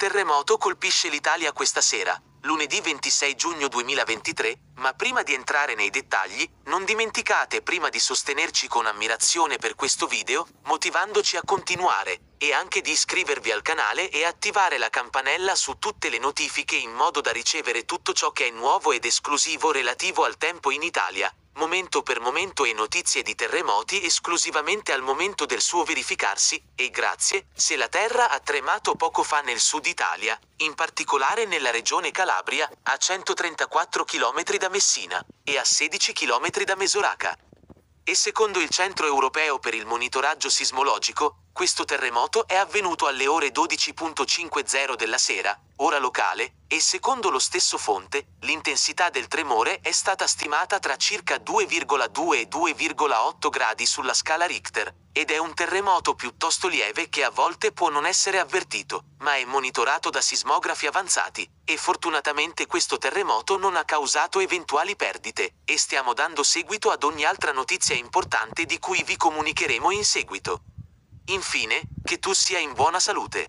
terremoto colpisce l'Italia questa sera, lunedì 26 giugno 2023, ma prima di entrare nei dettagli, non dimenticate prima di sostenerci con ammirazione per questo video, motivandoci a continuare, e anche di iscrivervi al canale e attivare la campanella su tutte le notifiche in modo da ricevere tutto ciò che è nuovo ed esclusivo relativo al tempo in Italia, momento per momento e notizie di terremoti esclusivamente al momento del suo verificarsi, e grazie, se la terra ha tremato poco fa nel sud Italia, in particolare nella regione Calabria, a 134 km da Messina, e a 16 km da Mesoraca. E secondo il Centro Europeo per il Monitoraggio Sismologico, questo terremoto è avvenuto alle ore 12.50 della sera, ora locale, e secondo lo stesso fonte, l'intensità del tremore è stata stimata tra circa 2,2 e 2,8 gradi sulla scala Richter, ed è un terremoto piuttosto lieve che a volte può non essere avvertito, ma è monitorato da sismografi avanzati, e fortunatamente questo terremoto non ha causato eventuali perdite, e stiamo dando seguito ad ogni altra notizia importante di cui vi comunicheremo in seguito. Infine, che tu sia in buona salute.